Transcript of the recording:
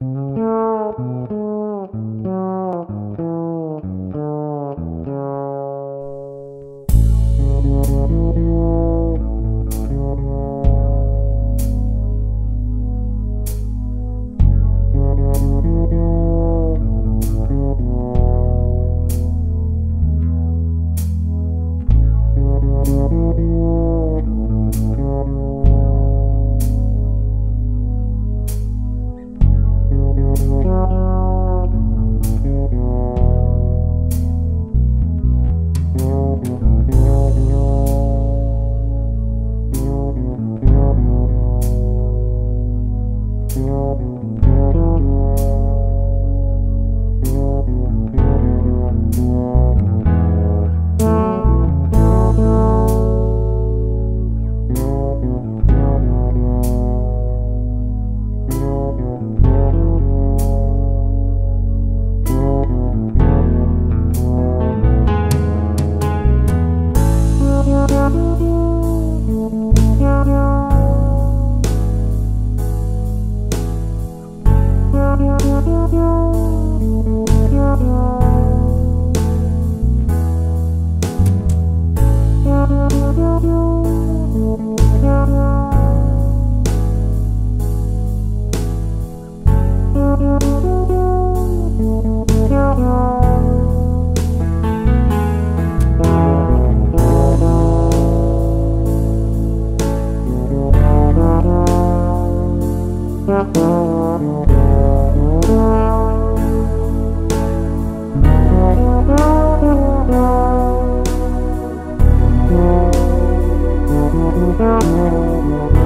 Música Thank oh you.